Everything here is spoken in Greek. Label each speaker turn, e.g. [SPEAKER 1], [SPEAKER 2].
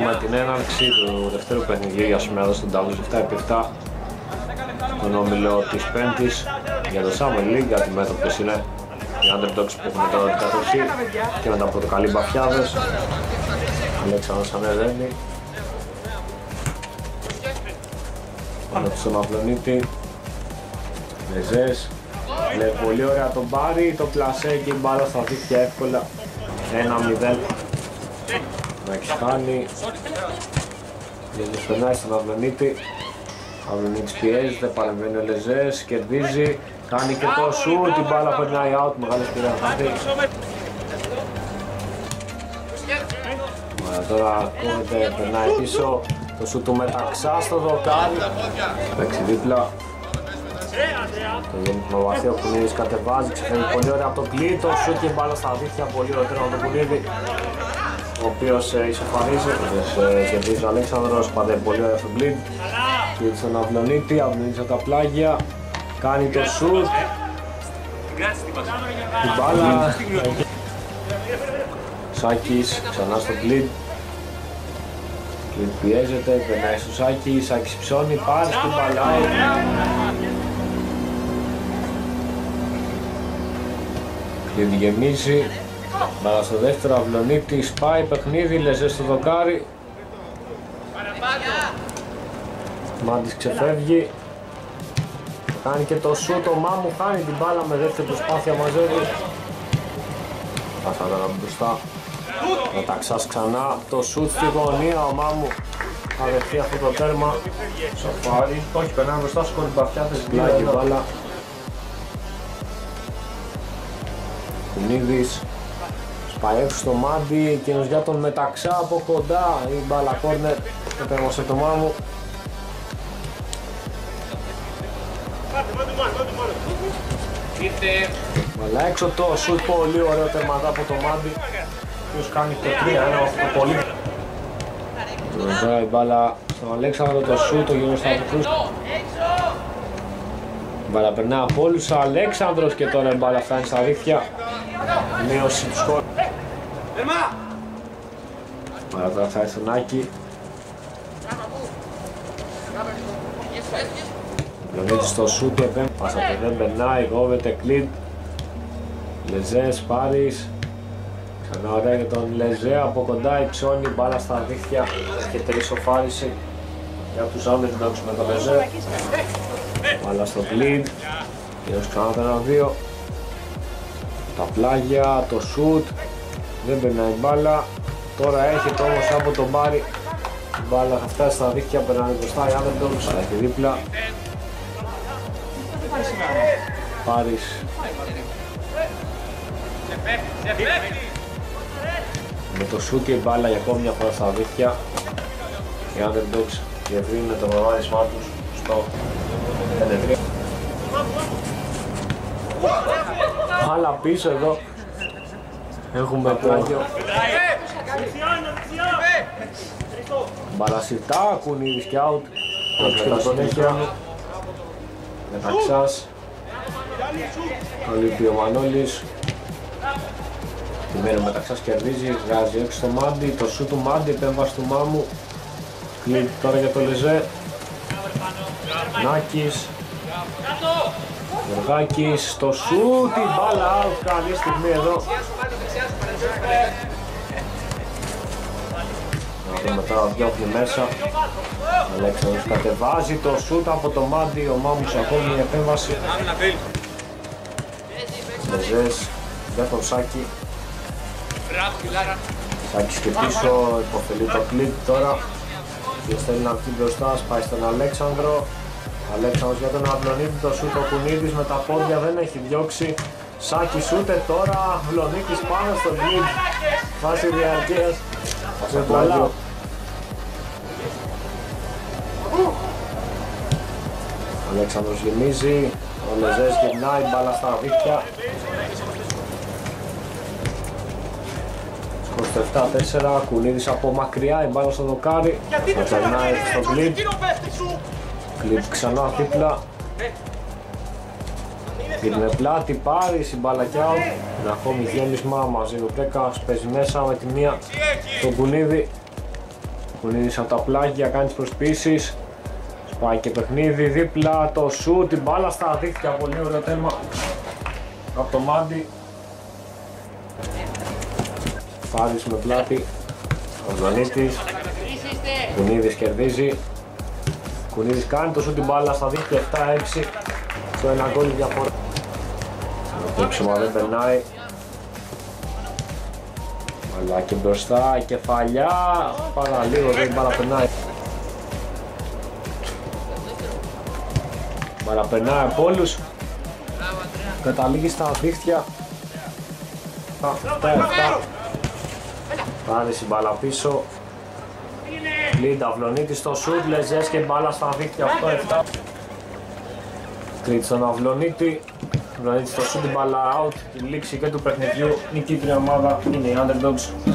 [SPEAKER 1] Έχουμε την έναρξη του δεύτερου παιχνιδιού για σήμερα εδώ στον Τάβλος 7x7 τον όμιλο της Πέμπτης για το Summer League αντιμέτωπες είναι οι underdogs που έχουν τώρα την κατοχή και με τα πρωτοκαλή μπαφιάδες. Αλέξανδρος ανεβαίνει πάνω του στον Αυλονίτη Λεζές Λέει πολύ ωραία τον πάρει, το πλασέ και η μπάλα στα δίχτυα εύκολα. 1-0 να έχεις χάνει Λεζές περνάει στον Αυλονίτη Αυλονίτης πιέζεται, παρεμβαίνει ο Λεζές, κερδίζει Κάνει και το σου, την μπάλα περνάει out, μεγάλη ευκαιρία να χαθεί. Ωραία, τώρα κόβεται, περνάει πίσω το σου του μεταξά στο δοκάρι. Εντάξει δίπλα. Το γέννημα βαθύ ο Κουνίδης κατεβάζει, ξεφεύγει πολύ ωραία από το κλείτο, σου και μπάλα στα δίχτυα, πολύ ωραίο από τον Κουνίδη ο οποίος ε, ισοφαρίζει, ε, κερδίζει ο Αλέξανδρος, παντέ πολύ ωραία στον κλείτ και στον Αυλονίτη, Αυλονίτης από τα πλάγια, κάνει το σουτ. Την μπάλα. Σάκης ξανά στο κλείτ κλείτ πιέζεται, περνάει στο Σάκη, Σάκης ψώνει, πάρει στην μπαλά Κλείνει γεμίζει. Μπαλά στο δεύτερο αυλονίτης, σπάει παιχνίδι, λεζέ στο δοκάρι. Μάντης ξεφεύγει. Κάνει και το σου, το μάμου χάνει την μπάλα με δεύτερη προσπάθεια μαζεύει. Πάσα τώρα μπροστά. Να ταξάς ξανά το σουτ στη γωνία, ο μάμου θα δεχτεί αυτό το τέρμα. Σοφάρι, όχι περνάει μπροστά, σκόρει μπαφιάτες, γκλάκι μπάλα. Κουνίδης Σπάει έξω στο μάντι, εκείνος για τον μεταξά από κοντά. Η μπάλα κόρνερ επέμωσε το μάμου Αλλά έξω το σουτ πολύ ωραίο τερματά από το μάντι ποιος κάνει το 3 ένα αυτό το πολύ. Τώρα η μπάλα στον Αλέξανδρο το σουτ, το γύρω στα του Μπάλα περνά από όλους, ο Αλέξανδρος και τώρα η μπάλα φτάνει στα δίχτυα. Μείωση του σκορ. Άρα τώρα θα έρθει ο Νάκη. Λονίτης στο σούτ, πάσα και δεν περνάει, κόβεται, κλίν. Λεζές, Πάρης. Ξανά ωραία για τον Λεζέ, από κοντά υψώνει, μπάλα στα δίχτυα και τρισοφάριση για τους underdogs με τον Λεζέ. Μπάλα στο κλίν, και ξανά το ένα-δύο τα πλάγια, το σουτ δεν περνάει μπάλα. Τώρα έρχεται όμως από τον Μπάρι. Η μπάλα θα φτάσει στα δίχτυα περνάει μπροστά η Underdogs αλλά και δίπλα. Πάρης με το σουτ και η μπάλα για ακόμη μια φορά στα δίχτυα. Οι Underdogs διευρύνουν το προβάδισμά τους στο 5-3 Άλλα πίσω εδώ. Έχουμε πλάγιο. Μπαλασιτά, κουνίδης και out. Μετά συνέχεια. Μεταξάς. Ολύπη ο Μανώλης. Τη μεταξάς κερδίζει, βγάζει έξω το Μάντι, το σου του Μάντι, επέμβαση του Μάμου. Κλείνει τώρα για το Λεζέ. Νάκης. Γεωργάκης στο σούτ, η μπάλα out, καλή στιγμή εδώ. Να δούμε τώρα διώχνει μέσα. Αλέξανδρος κατεβάζει το σούτ από το μάντι, ο Μάμους ακόμη η επέμβαση. Μεζές για τον Σάκη. Σάκης και πίσω, υποφελεί το κλικ τώρα. Ποιος θέλει να βγει μπροστά, σπάει στον Αλέξανδρο. Αλέξανδρος για τον Αυλονίτη, το σούτ ο Κουνίδης με τα πόδια δεν έχει διώξει. Σάκης σούτε τώρα, Βλονίκης πάνω στο γκλιν. Φάση διαρκείας. Σε πολλά. Αλέξανδρος γεμίζει, ο Λεζές γυρνάει, μπάλα στα δίκτυα. 27-4, Κουνίδης από μακριά, η μπάλα στο δοκάρι. Θα περνάει στο κλιπ. Κλειπ ξανά δίπλα. Πήρε πλάτη, πάρει, συμπαλακιά Ένα ακόμη γέμισμα μαζί ο Πέκας παίζει μέσα με τη μία τον κουνίδι. Κουνίδης από τα πλάγια κάνει τις προσπίσεις. Σπάει και παιχνίδι δίπλα το σου, την μπάλα στα δίχτυα, πολύ ωραίο τέρμα από το Μάντι. Φάρης με πλάτη, ο Ζωνίτης, Κουνίδης κερδίζει. Κουνίδης κάνει το σου την μπάλα στα δίχτυα 7-6 στο ένα γκολ διαφορά. Το τέψιμο δεν περνάει. Αλλά και μπροστά, η κεφαλιά, παραλίγο δεν μπάλα περνάει. Μπάλα περνάει από όλους. Καταλήγει στα δίχτυα. Αυτά, αυτά. Πάρει η μπάλα πίσω. Λίντα, Αυλονίτη στο σουτ, Λεζές και μπάλα στα δίχτυα 8-7. Τρίτη στον Αυλονίτη. Αυλονίτη στο σουτ, την μπάλα out. Η λήξη και του παιχνιδιού. Η κίτρινη ομάδα είναι οι Underdogs.